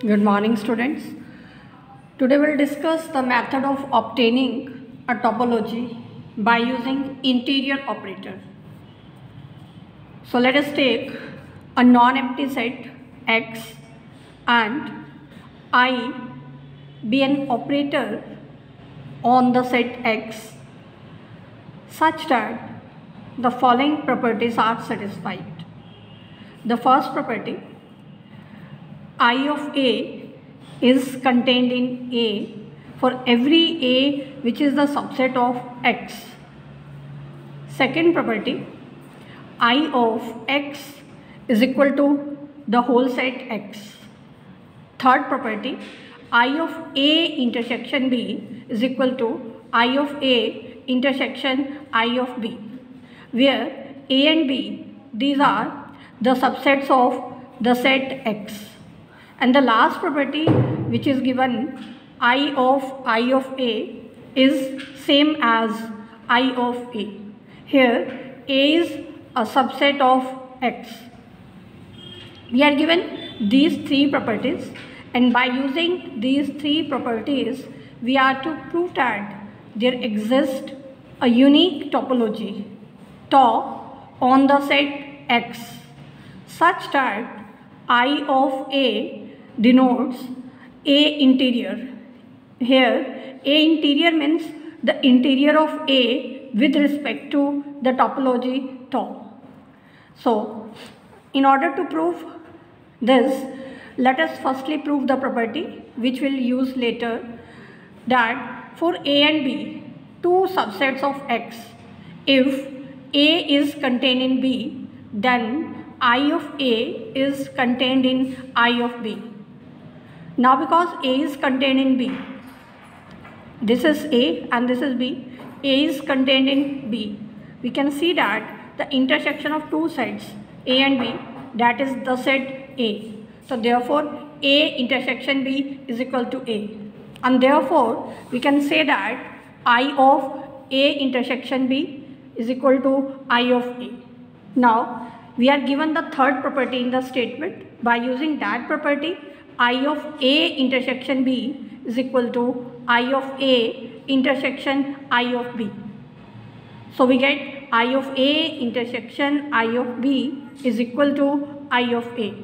Good morning students. Today we'll discuss the method of obtaining a topology by using interior operator. So let us take a non-empty set X and I be an operator on the set X such that the following properties are satisfied. The first property I of A is contained in A for every A which is the subset of X. Second property I of X is equal to the whole set X. Third property I of A intersection B is equal to I of A intersection I of B where A and B these are the subsets of the set X and the last property which is given I of I of A is same as I of A. Here A is a subset of X. We are given these three properties and by using these three properties we are to prove that there exists a unique topology tau on the set X such that I of A denotes A interior. Here A interior means the interior of A with respect to the topology tau. So in order to prove this let us firstly prove the property which we'll use later that for A and B two subsets of X if A is contained in B then I of A is contained in I of B. Now because A is contained in B, this is A and this is B, A is contained in B. We can see that the intersection of two sets A and B that is the set A. So therefore A intersection B is equal to A and therefore we can say that I of A intersection B is equal to I of A. Now we are given the third property in the statement by using that property I of A intersection B is equal to I of A intersection I of B. So we get I of A intersection I of B is equal to I of A.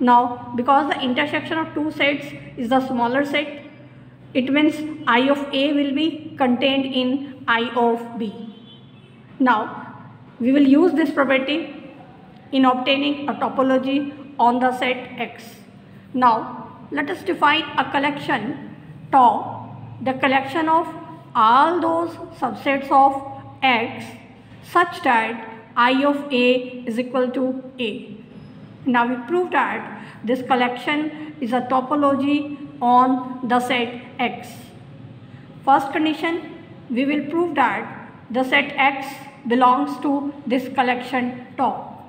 Now because the intersection of two sets is the smaller set, it means I of A will be contained in I of B. Now we will use this property in obtaining a topology on the set X. Now let us define a collection tau, the collection of all those subsets of X such that I of A is equal to A. Now we prove that this collection is a topology on the set X. First condition, we will prove that the set X belongs to this collection tau.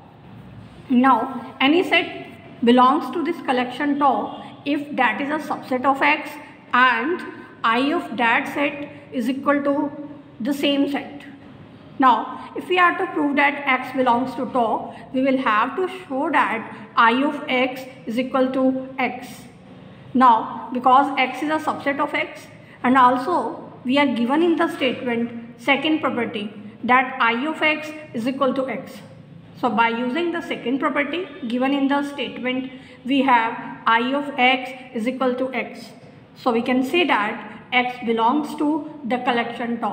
Now, any set belongs to this collection tau if that is a subset of x and i of that set is equal to the same set. Now, if we are to prove that x belongs to tau, we will have to show that i of x is equal to x. Now, because x is a subset of x and also we are given in the statement second property that i of x is equal to x. So by using the second property given in the statement, we have i of x is equal to x. So we can say that x belongs to the collection tau.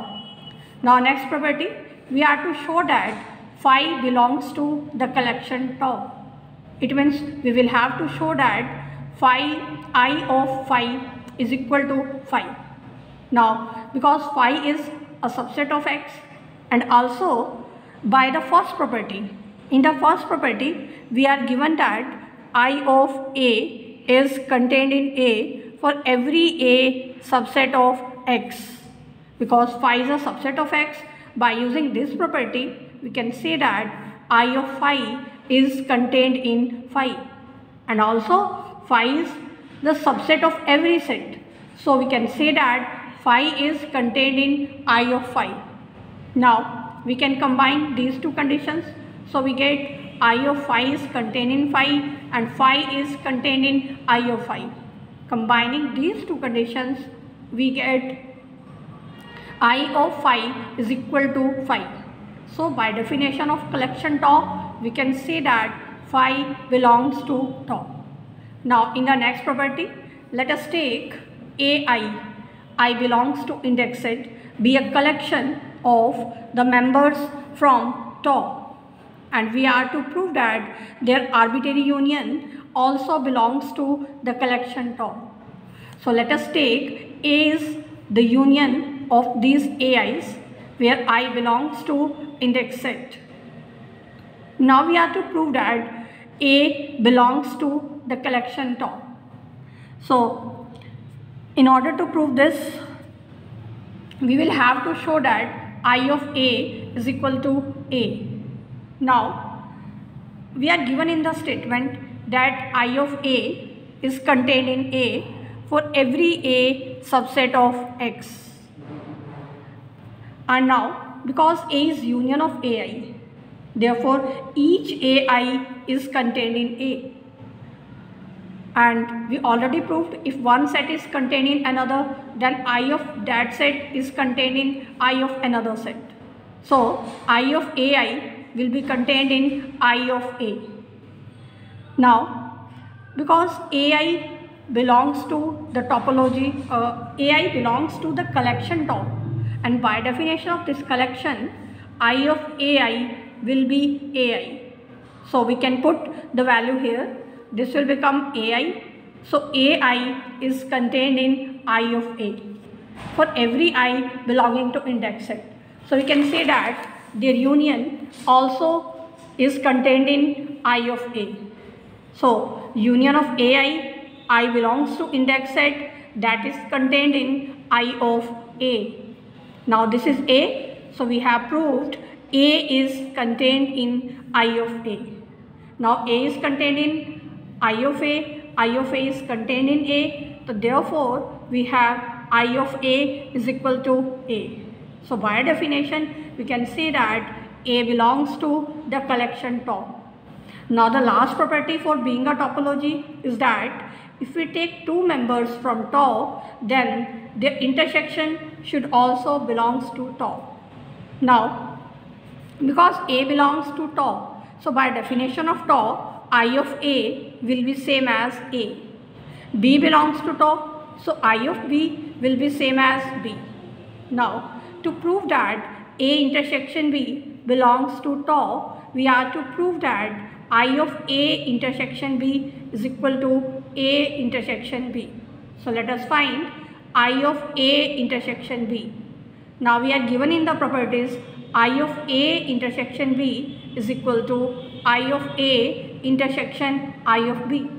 Now next property, we are to show that phi belongs to the collection tau. It means we will have to show that phi i of phi is equal to phi. Now because phi is a subset of x and also by the first property in the first property, we are given that I of A is contained in A for every A subset of X. Because phi is a subset of X, by using this property, we can say that I of phi is contained in phi. And also phi is the subset of every set. So we can say that phi is contained in I of phi. Now we can combine these two conditions so we get I of phi is contained in phi and phi is contained in I of phi. Combining these two conditions, we get I of phi is equal to phi. So by definition of collection tau, we can say that phi belongs to tau. Now in the next property, let us take AI, I belongs to index set, be a collection of the members from tau and we are to prove that their arbitrary union also belongs to the collection tau. So let us take A is the union of these AIs where I belongs to index set. Now we are to prove that A belongs to the collection tau. So in order to prove this, we will have to show that I of A is equal to A. Now, we are given in the statement that I of A is contained in A for every A subset of X. And now, because A is union of AI, therefore each AI is contained in A and we already proved if one set is contained in another then i of that set is contained in i of another set. So i of ai will be contained in i of a. Now because ai belongs to the topology, uh, ai belongs to the collection tau and by definition of this collection i of ai will be ai. So we can put the value here this will become ai. So ai is contained in i of a for every i belonging to index set. So we can say that their union also is contained in i of a. So union of ai, i belongs to index set that is contained in i of a. Now this is a. So we have proved a is contained in i of a. Now a is contained in I of A, I of A is contained in A. So therefore, we have I of A is equal to A. So by definition, we can say that A belongs to the collection tau. Now the last property for being a topology is that if we take two members from tau, then their intersection should also belongs to tau. Now, because A belongs to tau, so by definition of tau, I of A will be same as A. B belongs to tau, so I of B will be same as B. Now, to prove that A intersection B belongs to tau, we are to prove that I of A intersection B is equal to A intersection B. So, let us find I of A intersection B. Now, we are given in the properties I of A intersection B is equal to I of A intersection I of B.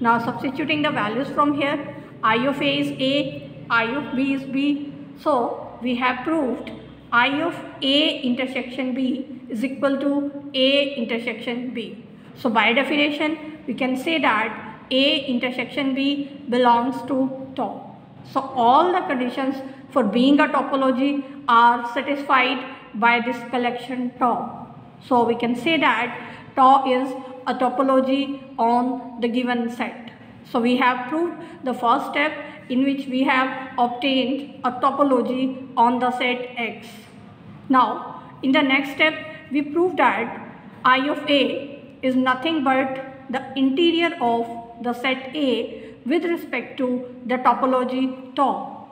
Now substituting the values from here, I of A is A, I of B is B. So we have proved I of A intersection B is equal to A intersection B. So by definition, we can say that A intersection B belongs to tau. So all the conditions for being a topology are satisfied by this collection tau. So we can say that tau is a topology on the given set. So we have proved the first step in which we have obtained a topology on the set X. Now in the next step we prove that I of A is nothing but the interior of the set A with respect to the topology tau.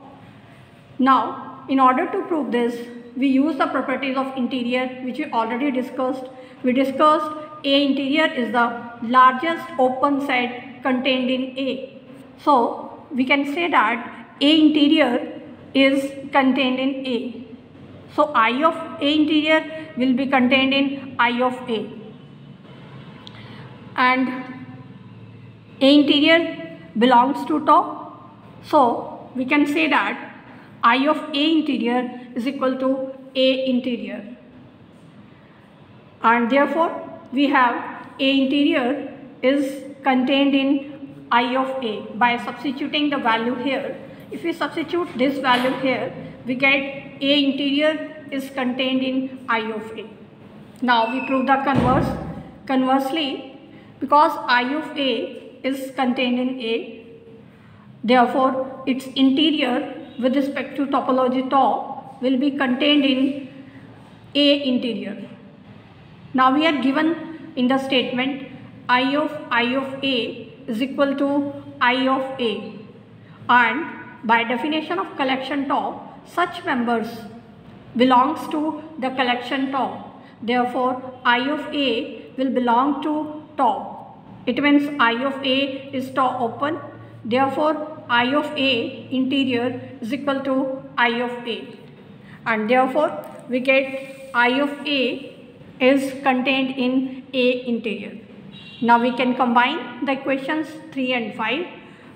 Now in order to prove this we use the properties of interior which we already discussed. We discussed a interior is the largest open set contained in A. So we can say that A interior is contained in A. So I of A interior will be contained in I of A. And A interior belongs to tau. So we can say that I of A interior is equal to A interior. And therefore we have A interior is contained in I of A by substituting the value here. If we substitute this value here, we get A interior is contained in I of A. Now we prove the converse. Conversely, because I of A is contained in A, therefore its interior with respect to topology tau will be contained in A interior. Now we are given in the statement I of I of A is equal to I of A and by definition of collection tau such members belongs to the collection tau Therefore I of A will belong to tau It means I of A is tau open. Therefore I of A interior is equal to I of A and therefore we get I of A is contained in A interior. Now we can combine the equations 3 and 5.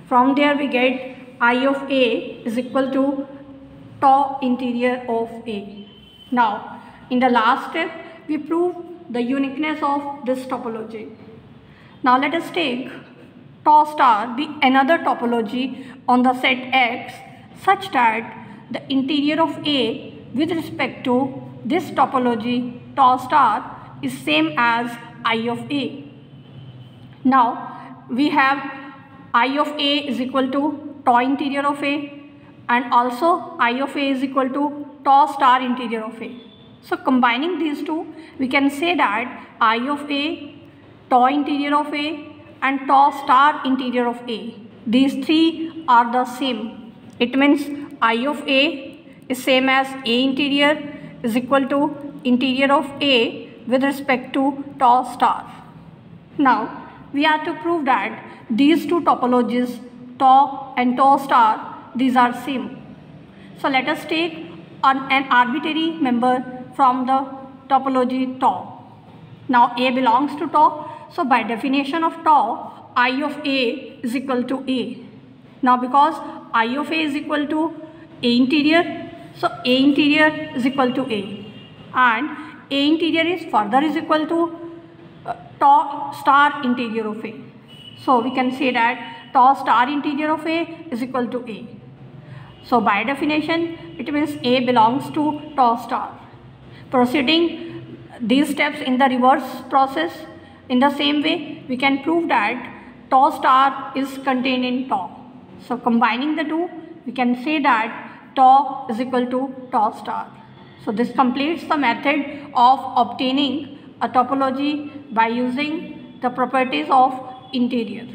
From there we get I of A is equal to tau interior of A. Now in the last step we prove the uniqueness of this topology. Now let us take tau star be another topology on the set X such that the interior of A with respect to this topology tau star is same as I of A. Now we have I of A is equal to tau interior of A and also I of A is equal to tau star interior of A. So combining these two we can say that I of A, tau interior of A and tau star interior of A. These three are the same. It means I of A is same as A interior is equal to interior of A with respect to tau star. Now we have to prove that these two topologies tau and tau star these are same. So let us take an, an arbitrary member from the topology tau. Now A belongs to tau. So by definition of tau I of A is equal to A. Now because I of A is equal to A interior so A interior is equal to A and A interior is further is equal to tau star interior of A. So we can say that tau star interior of A is equal to A. So by definition it means A belongs to tau star. Proceeding these steps in the reverse process in the same way we can prove that tau star is contained in tau. So combining the two we can say that tau is equal to tau star. So this completes the method of obtaining a topology by using the properties of interior.